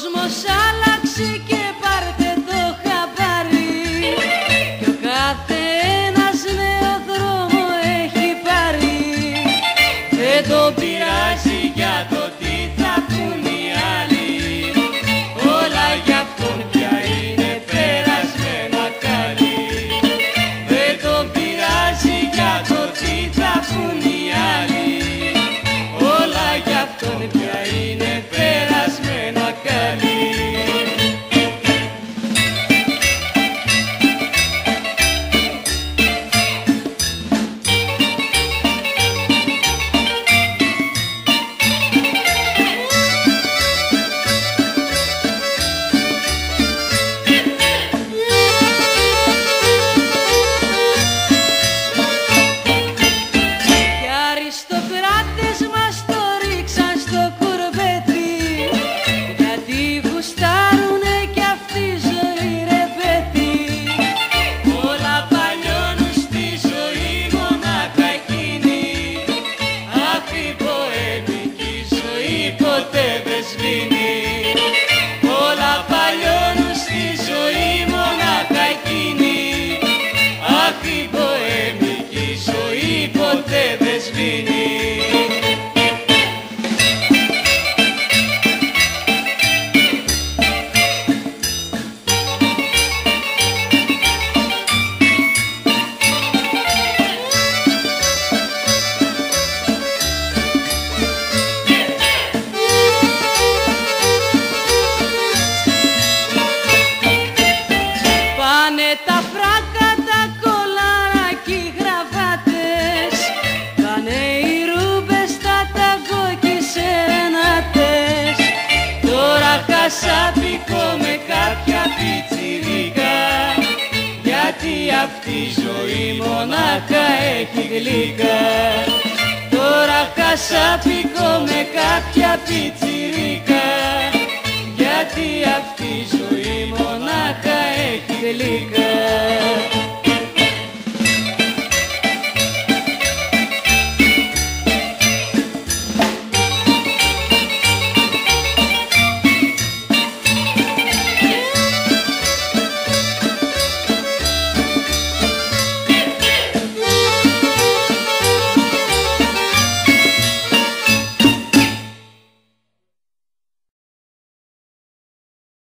κόσμος άλλαξε και πάρτε τίποτε πιτσιρίκα γιατί αυτή η ζωή μονάχα έχει γλυκά τώρα χασάπικο με κάποια πιτσιρίκα. Γιατί αυτή η ζωή μονάχα έχει γλυκά